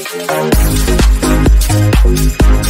Thank you.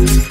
house.